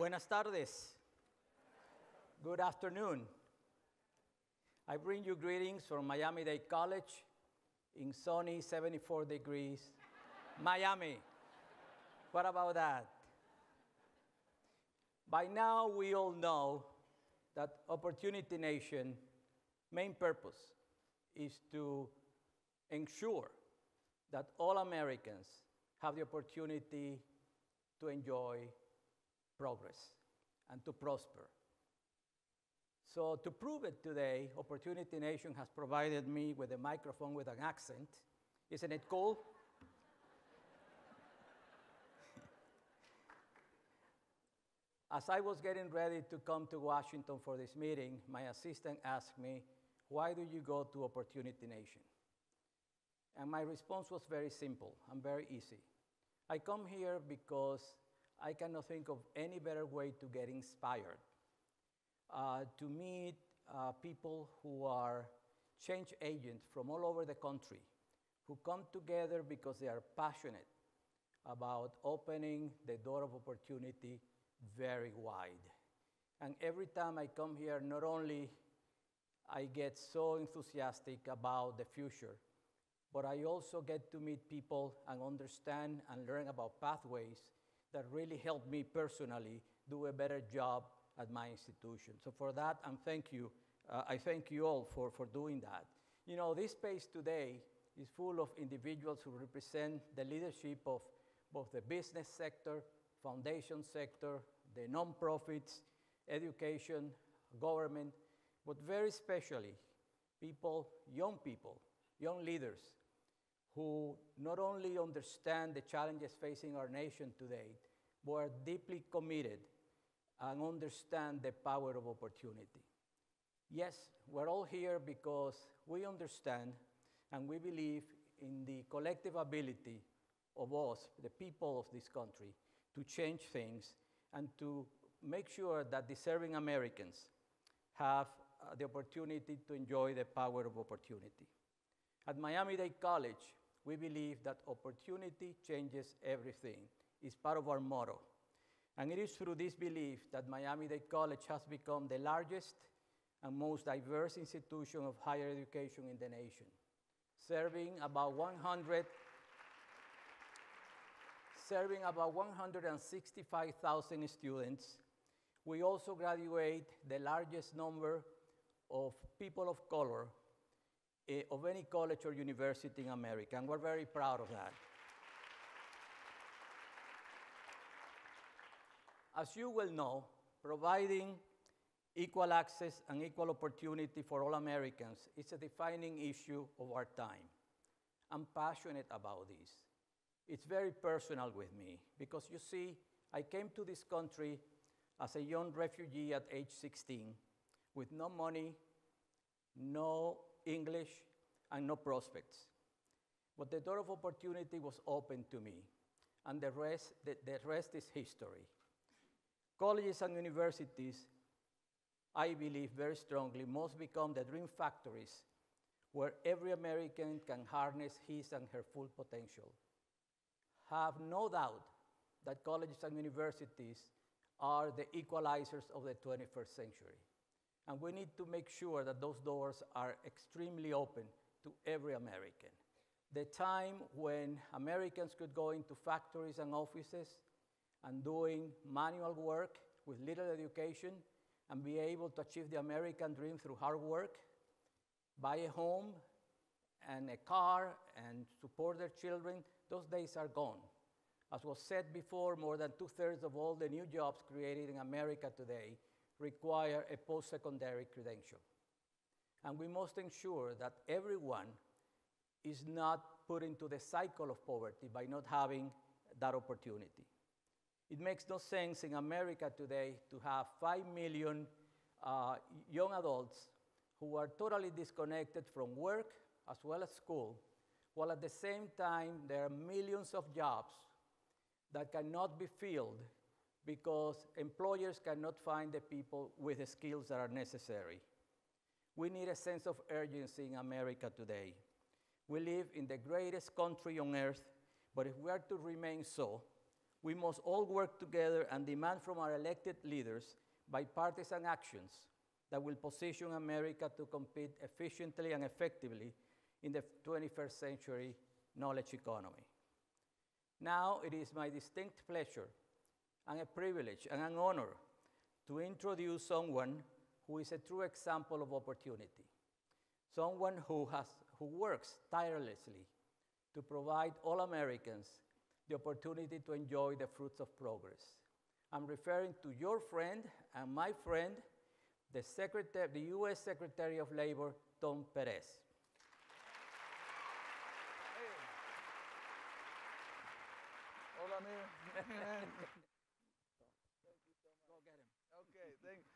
Buenas tardes. Good afternoon. I bring you greetings from Miami Dade College in sunny 74 degrees, Miami. What about that? By now, we all know that Opportunity Nation main purpose is to ensure that all Americans have the opportunity to enjoy progress and to prosper. So, to prove it today, Opportunity Nation has provided me with a microphone with an accent. Isn't it cool? As I was getting ready to come to Washington for this meeting, my assistant asked me, Why do you go to Opportunity Nation? And my response was very simple and very easy. I come here because I cannot think of any better way to get inspired, uh, to meet uh, people who are change agents from all over the country, who come together because they are passionate about opening the door of opportunity very wide. And every time I come here, not only I get so enthusiastic about the future, but I also get to meet people and understand and learn about pathways that really helped me personally do a better job at my institution. So for that, and thank you, uh, I thank you all for, for doing that. You know, this space today is full of individuals who represent the leadership of both the business sector, foundation sector, the nonprofits, education, government, but very especially people, young people, young leaders who not only understand the challenges facing our nation today, but are deeply committed and understand the power of opportunity. Yes, we're all here because we understand and we believe in the collective ability of us, the people of this country, to change things and to make sure that deserving Americans have uh, the opportunity to enjoy the power of opportunity. At Miami Dade College, we believe that opportunity changes everything. It's part of our motto. And it is through this belief that Miami Dade College has become the largest and most diverse institution of higher education in the nation, serving about 100 serving about 165,000 students. We also graduate the largest number of people of color Eh, of any college or university in America, and we're very proud of that. As you well know, providing equal access and equal opportunity for all Americans is a defining issue of our time. I'm passionate about this. It's very personal with me because you see, I came to this country as a young refugee at age 16 with no money, no English, and no prospects. But the door of opportunity was open to me, and the rest, the, the rest is history. Colleges and universities, I believe very strongly, must become the dream factories where every American can harness his and her full potential. Have no doubt that colleges and universities are the equalizers of the 21st century. And we need to make sure that those doors are extremely open to every American. The time when Americans could go into factories and offices and doing manual work with little education and be able to achieve the American dream through hard work, buy a home and a car and support their children, those days are gone. As was said before, more than two thirds of all the new jobs created in America today require a post secondary credential. And we must ensure that everyone is not put into the cycle of poverty by not having that opportunity. It makes no sense in America today to have 5 million uh, young adults who are totally disconnected from work as well as school, while at the same time there are millions of jobs that cannot be filled because employers cannot find the people with the skills that are necessary. We need a sense of urgency in America today. We live in the greatest country on earth, but if we are to remain so, We must all work together and demand from our elected leaders bipartisan actions that will position America to compete efficiently and effectively in the 21st century knowledge economy. Now it is my distinct pleasure and a privilege and an honor to introduce someone who is a true example of opportunity, someone who, has, who works tirelessly to provide all Americans the opportunity to enjoy the fruits of progress. I'm referring to your friend and my friend, the, Secretary, the U.S. Secretary of Labor, Tom Perez. Hola thing.